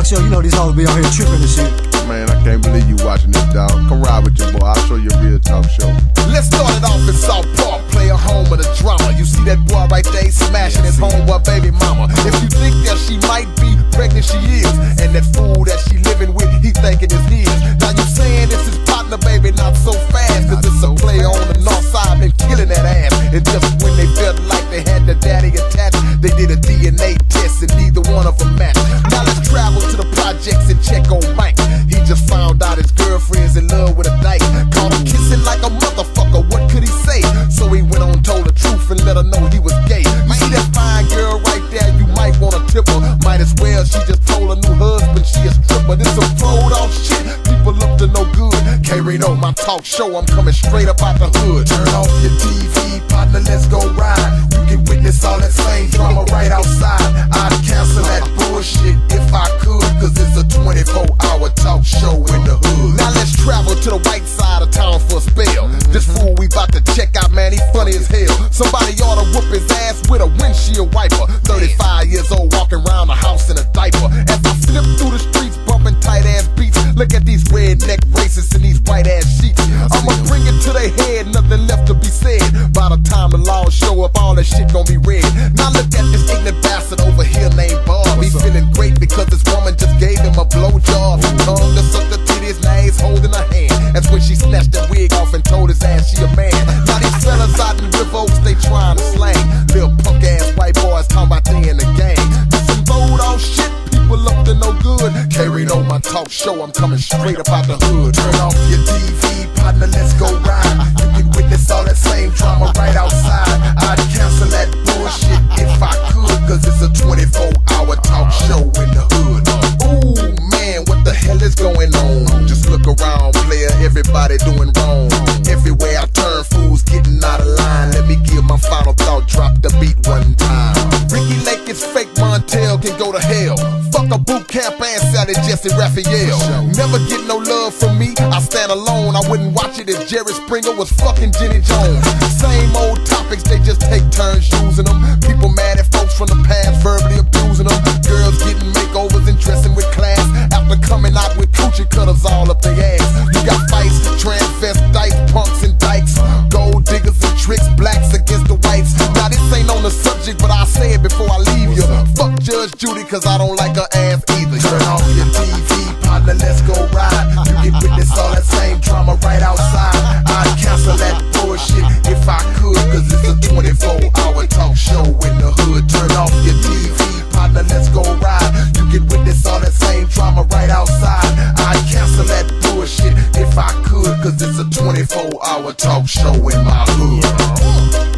Show, you know these hoes be out here tripping and shit. Man, I can't believe you watching this, dog. Come ride with your boy. I'll show you a real talk show. Let's start it off in South Park, play a home of the drama. You see that boy right there, smashing his homeboy baby mama. Did a DNA test and neither one of them matched. Now let's travel to the projects and check on Mike. He just found out his girlfriend's in love with a dyke. Caught him kissing like a motherfucker, what could he say? So he went on, told the truth and let her know he was gay. You see that fine girl right there, you might wanna tip her. Might as well, she just told her new husband she a stripper. This some throwed off shit, people up to no good. K-Rino, my talk show, I'm coming straight up out the hood. Turn off your TV, partner, let's go ride. You can these redneck and these white ass sheets. I'ma bring it to their head, nothing left to be said. By the time the laws show up, all that shit gon' be red. Now look at this no good. K-Rino, my talk show, I'm coming straight up out the hood. Turn off your TV, partner, let's go ride. You can witness all that same drama right outside. I'd cancel that bullshit if I could, cause it's a 24 hour talk show in the hood. Ooh, man, what the hell is going on? Just look around, player, everybody doing wrong. Everywhere I turn, fools getting out of line. Let me give my final thought, drop the beat one time. Ricki Lake is fake, Montel can go to hell. A boot camp and Sally Jessy Raphael. Never get no love from me, I stand alone. I wouldn't watch it if Jerry Springer was fucking Jenny Jones. Same old topics, they just take turns using them. People mad at folks from the past, verbally Judge Judy, cause I don't like her ass either. Turn off your TV, partner, let's go ride. You can witness all that same drama right outside. I'd cancel that bullshit if I could, cause it's a 24 hour talk show in the hood. Turn off your TV, partner, let's go ride. You can witness all that same drama right outside. I'd cancel that bullshit if I could, cause it's a 24 hour talk show in my hood.